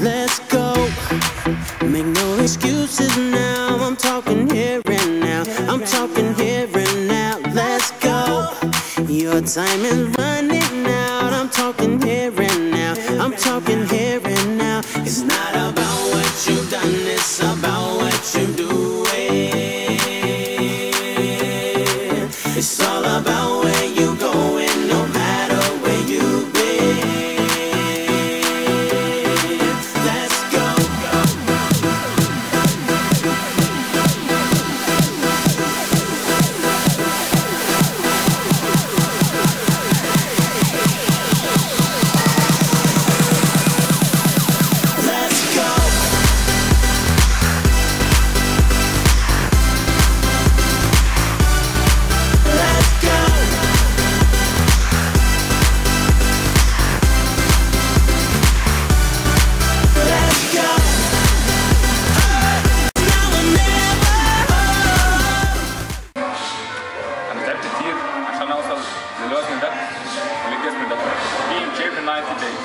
Let's go. Make no excuses now. I'm talking here and now. I'm talking here and now. Let's go. Your time is running out. I'm talking here and now. I'm talking here and now. It's not about what you've done, it's about what you do. It's all about عشان اوصل للوزن ده وللجسم ده. Being in 90 days.